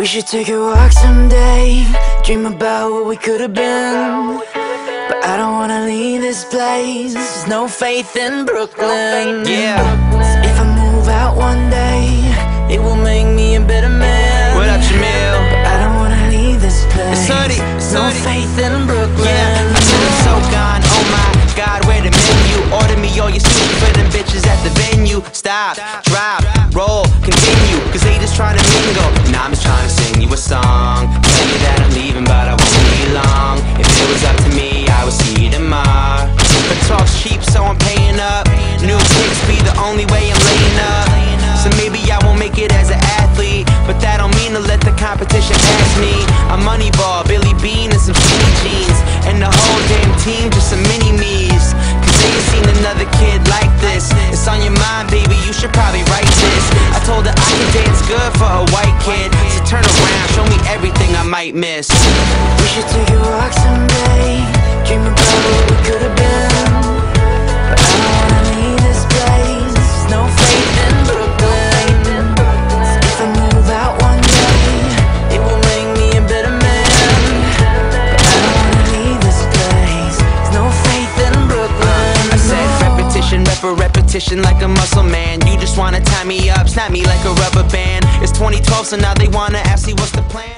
We should take a walk someday Dream about what we could have been But I don't wanna leave this place There's no faith in Brooklyn Yeah. If I move out one day It will make me a better man What up, Jamil? I don't wanna leave this place it's No faith in Brooklyn Yeah, I said I'm so gone. Oh my God, where the menu? Order me all your soup for them bitches at the venue. Stop, drop, only way I'm laying up. So maybe I won't make it as an athlete, but that don't mean to let the competition pass me. I'm Moneyball, Billy Beane, and some skinny jeans, and the whole damn team just some mini me's. Cause they ain't seen another kid like this. It's on your mind, baby, you should probably write this. I told her I can dance good for a white kid, so turn around, show me everything I might miss. We should take a walk someday for repetition like a muscle man. You just wanna tie me up, snap me like a rubber band. It's 2012, so now they wanna ask me what's the plan.